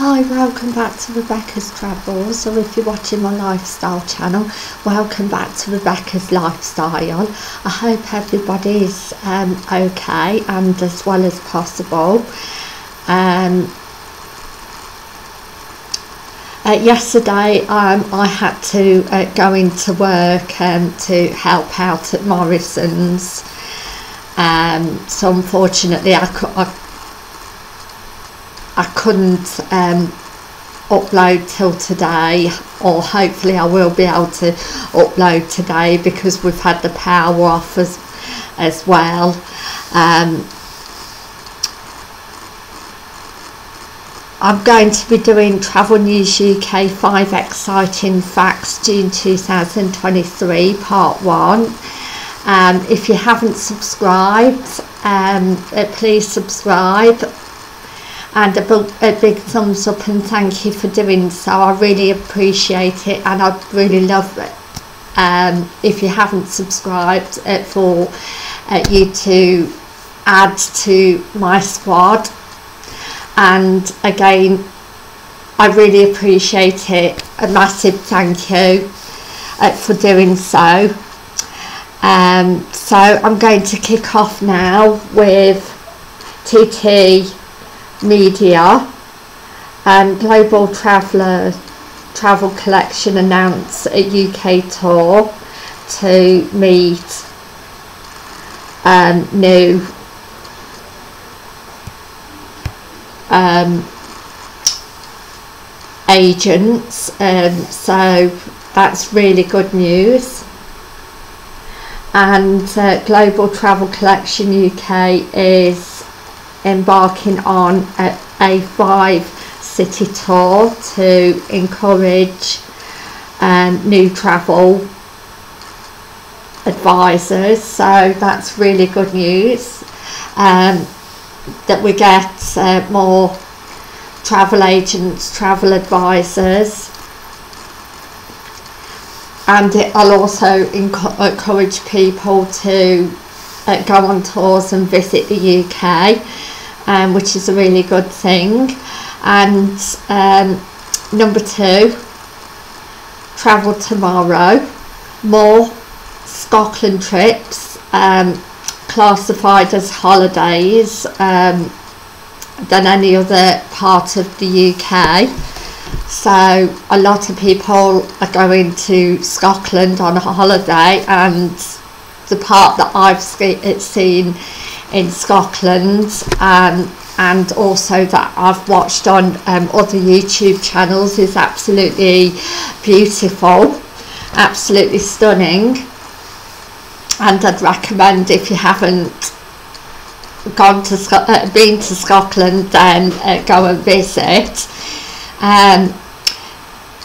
Hi, welcome back to Rebecca's Travels, or if you're watching my lifestyle channel, welcome back to Rebecca's Lifestyle. I hope everybody's um, okay and as well as possible. Um, uh, yesterday um, I had to uh, go into work um, to help out at Morrison's. Um, so unfortunately I, I I couldn't um, upload till today or hopefully I will be able to upload today because we've had the power off as, as well. Um, I'm going to be doing Travel News UK 5 Exciting Facts June 2023 part 1 um, if you haven't subscribed um, uh, please subscribe and a, a big thumbs up and thank you for doing so. I really appreciate it and I'd really love it um, if you haven't subscribed uh, for uh, you to add to my squad. And again I really appreciate it. A massive thank you uh, for doing so. Um, so I'm going to kick off now with TT media and Global Traveller Travel Collection announced a UK tour to meet um, new um, agents um, so that's really good news. And uh, Global Travel Collection UK is embarking on a, a five city tour to encourage um, new travel advisors. So that's really good news. Um, that we get uh, more travel agents travel advisors. And it'll also encourage people to uh, go on tours and visit the UK um, which is a really good thing. And um, number two travel tomorrow. More Scotland trips um, classified as holidays um, than any other part of the UK so a lot of people are going to Scotland on a holiday and the part that I've seen in Scotland um, and also that I've watched on um, other YouTube channels is absolutely beautiful absolutely stunning. And I'd recommend if you haven't gone to uh, been to Scotland then uh, go and visit. Um,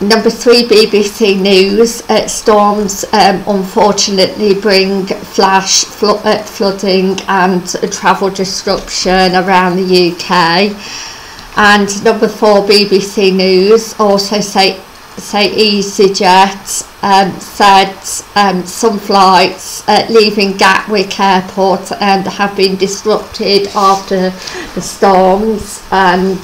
Number three, BBC News. Uh, storms um, unfortunately bring flash flo uh, flooding and travel disruption around the UK. And number four, BBC News also say say EasyJet um, said um, some flights uh, leaving Gatwick Airport and have been disrupted after the storms and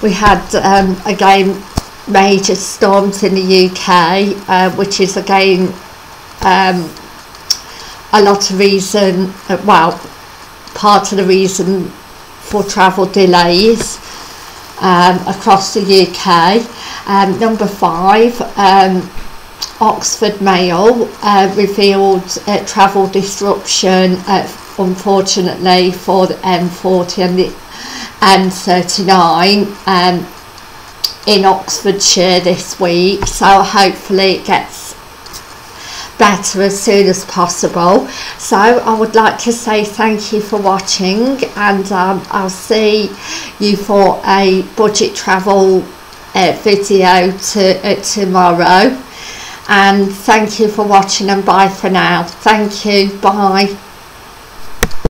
we had um, again major storms in the UK, uh, which is again um, a lot of reason, uh, well, part of the reason for travel delays um, across the UK. Um, number five, um, Oxford Mail uh, revealed uh, travel disruption, uh, unfortunately, for the M40 and the M39. Um, in Oxfordshire this week so hopefully it gets better as soon as possible. So I would like to say thank you for watching and um, I'll see you for a budget travel uh, video to, uh, tomorrow. And thank you for watching and bye for now. Thank you. Bye